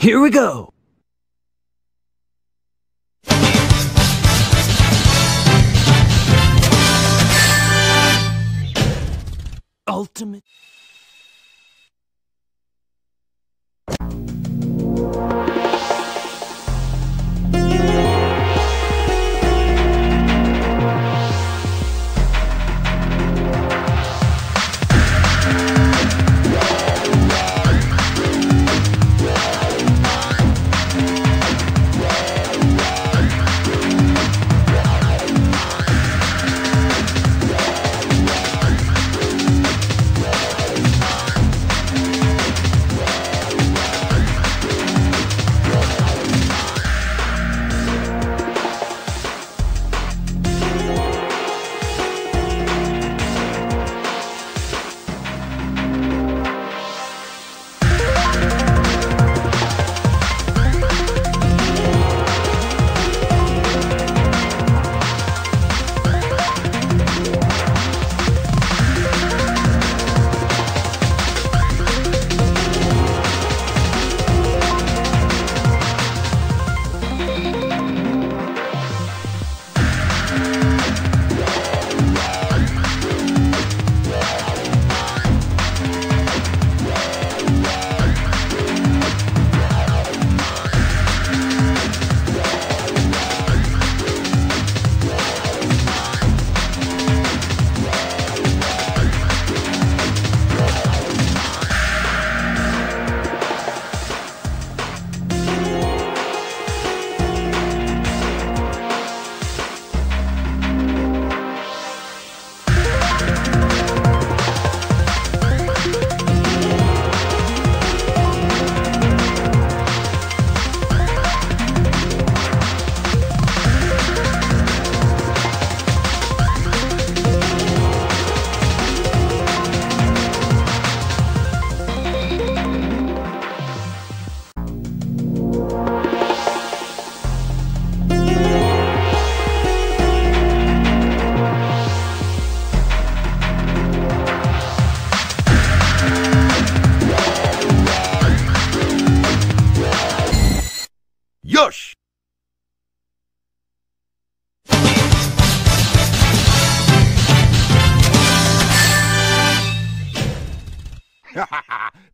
Here we go! Ultimate.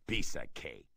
Piece of cake.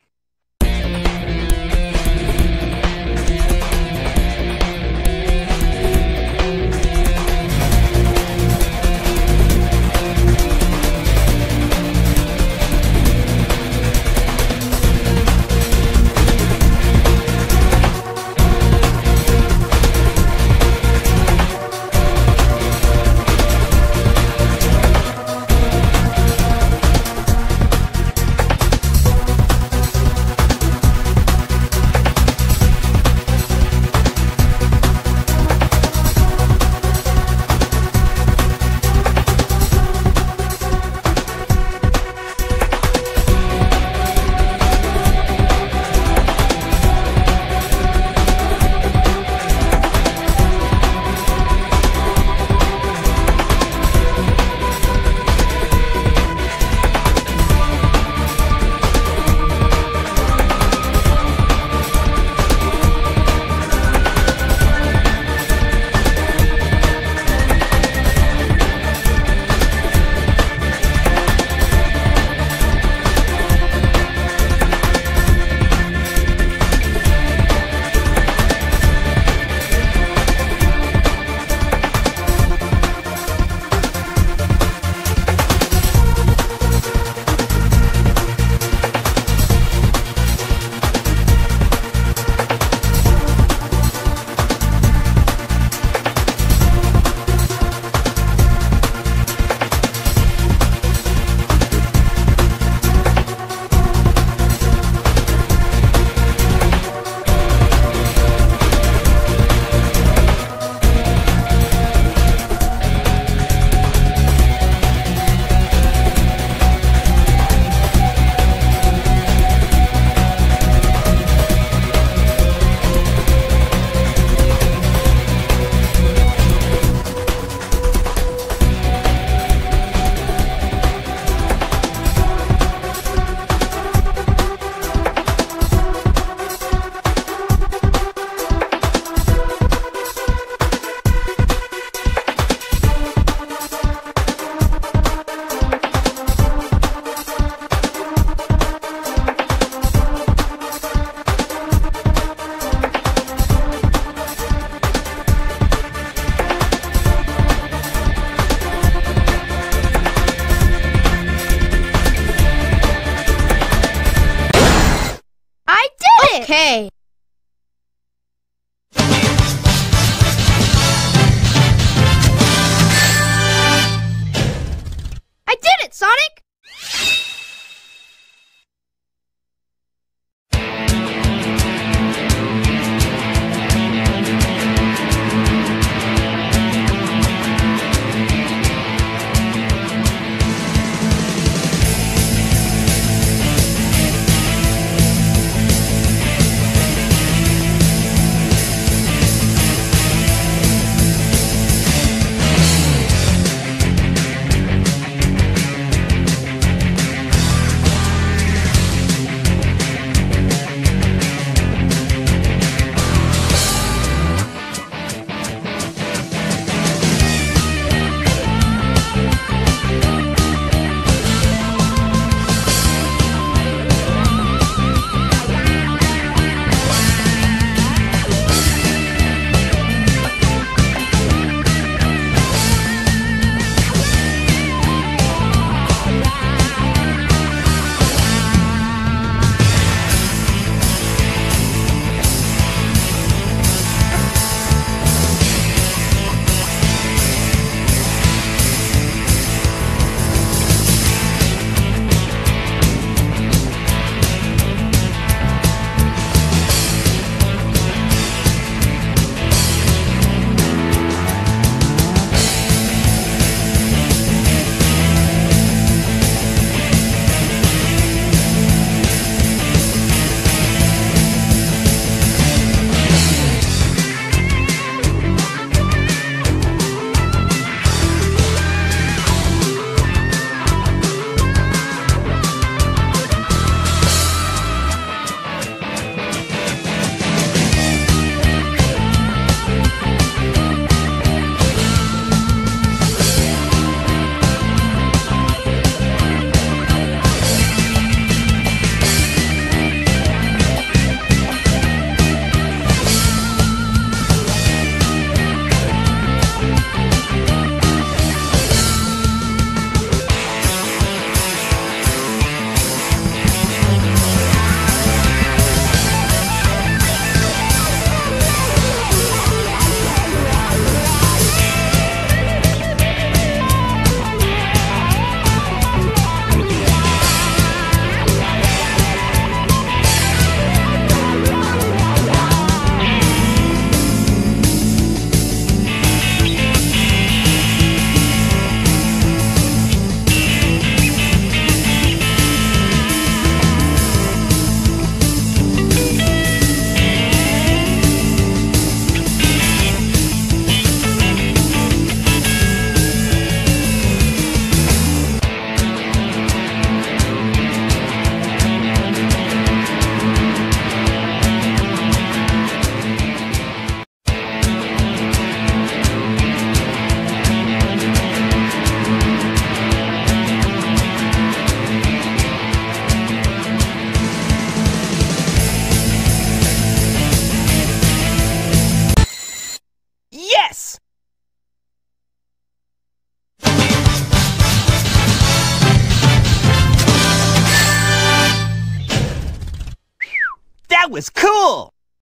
Was cool!